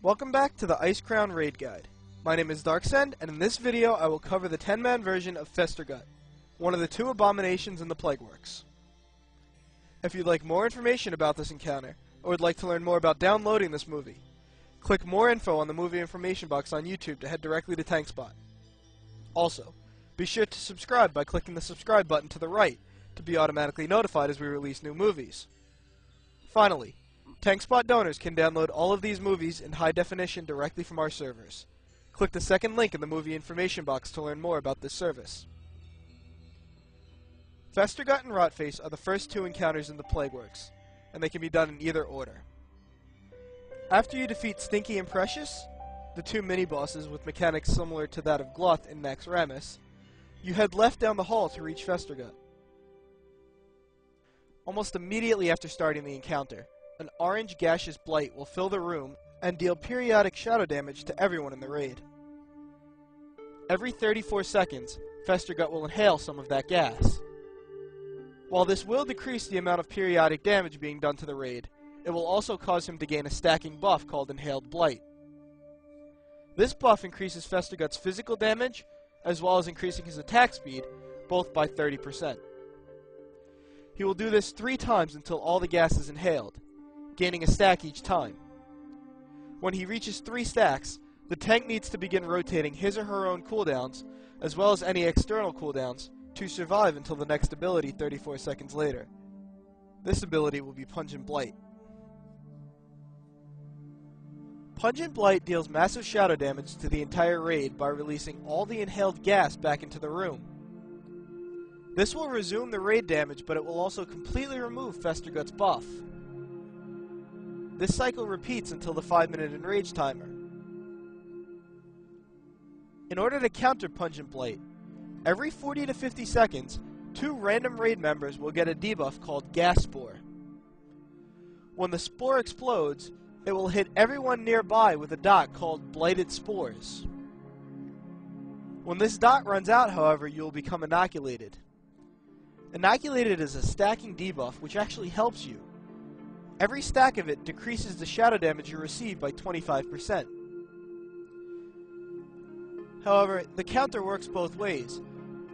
Welcome back to the Icecrown Raid Guide. My name is Darksend, and in this video I will cover the 10-man version of Festergut, one of the two abominations in the Plagueworks. If you'd like more information about this encounter, or would like to learn more about downloading this movie, click more info on the movie information box on YouTube to head directly to TankSpot. Also, be sure to subscribe by clicking the subscribe button to the right to be automatically notified as we release new movies. Finally, TankSpot donors can download all of these movies in high definition directly from our servers. Click the second link in the movie information box to learn more about this service. Festergut and Rotface are the first two encounters in the Plagueworks, and they can be done in either order. After you defeat Stinky and Precious, the two mini-bosses with mechanics similar to that of Gluth in Naxxramas, you head left down the hall to reach Festergut. Almost immediately after starting the encounter, an orange gaseous blight will fill the room and deal periodic shadow damage to everyone in the raid. Every 34 seconds, Festergut will inhale some of that gas. While this will decrease the amount of periodic damage being done to the raid, it will also cause him to gain a stacking buff called Inhaled Blight. This buff increases Festergut's physical damage, as well as increasing his attack speed, both by 30%. He will do this three times until all the gas is inhaled, gaining a stack each time. When he reaches three stacks, the tank needs to begin rotating his or her own cooldowns, as well as any external cooldowns, to survive until the next ability 34 seconds later. This ability will be Pungent Blight. Pungent Blight deals massive shadow damage to the entire raid by releasing all the inhaled gas back into the room. This will resume the raid damage, but it will also completely remove Festergut's buff. This cycle repeats until the 5 minute enrage timer. In order to counter Pungent Blight, every 40 to 50 seconds, two random raid members will get a debuff called Gas Spore. When the spore explodes, it will hit everyone nearby with a dot called Blighted Spores. When this dot runs out, however, you will become inoculated. Inoculated is a stacking debuff which actually helps you. Every stack of it decreases the shadow damage you receive by 25%. However, the counter works both ways.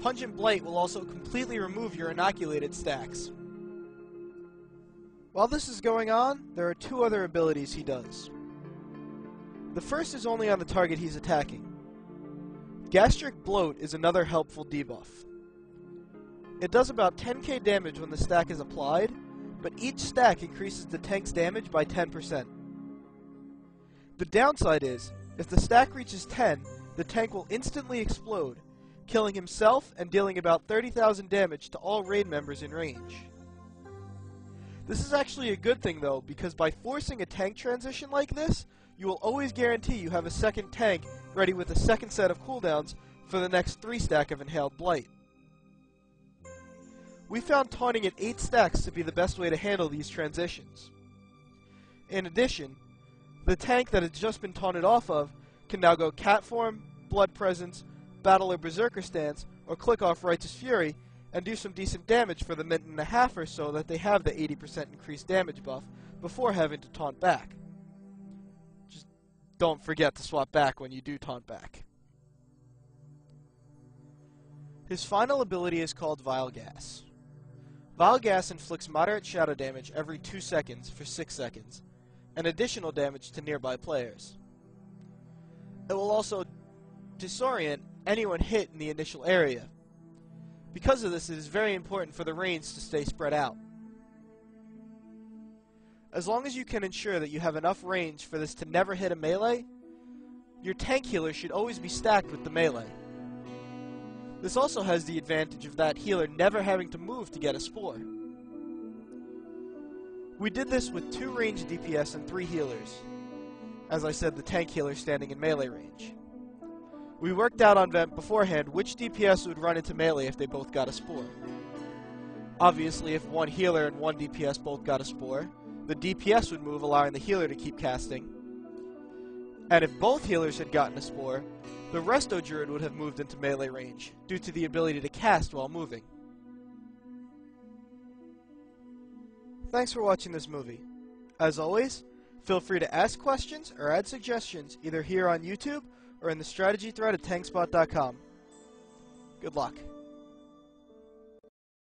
Pungent Blight will also completely remove your inoculated stacks. While this is going on, there are two other abilities he does. The first is only on the target he's attacking. Gastric Bloat is another helpful debuff. It does about 10k damage when the stack is applied, but each stack increases the tank's damage by 10%. The downside is, if the stack reaches 10, the tank will instantly explode, killing himself and dealing about 30,000 damage to all raid members in range. This is actually a good thing though, because by forcing a tank transition like this, you will always guarantee you have a second tank ready with a second set of cooldowns for the next 3 stack of Inhaled Blight. We found taunting at 8 stacks to be the best way to handle these transitions. In addition, the tank that has just been taunted off of can now go Cat Form, Blood Presence, Battle or Berserker Stance, or click off Righteous Fury and do some decent damage for the minute and a half or so that they have the 80% increased damage buff before having to taunt back. Just don't forget to swap back when you do taunt back. His final ability is called Vile Gas. Vile Gas inflicts moderate shadow damage every 2 seconds for 6 seconds, and additional damage to nearby players. It will also disorient anyone hit in the initial area, because of this, it is very important for the range to stay spread out. As long as you can ensure that you have enough range for this to never hit a melee, your tank healer should always be stacked with the melee. This also has the advantage of that healer never having to move to get a spore. We did this with two ranged DPS and three healers. As I said, the tank healer standing in melee range. We worked out on Vent beforehand which DPS would run into melee if they both got a Spore. Obviously, if one healer and one DPS both got a Spore, the DPS would move, allowing the healer to keep casting. And if both healers had gotten a Spore, the Resto Druid would have moved into melee range, due to the ability to cast while moving. Thanks for watching this movie. As always, Feel free to ask questions or add suggestions either here on YouTube or in the strategy thread at tankspot.com. Good luck.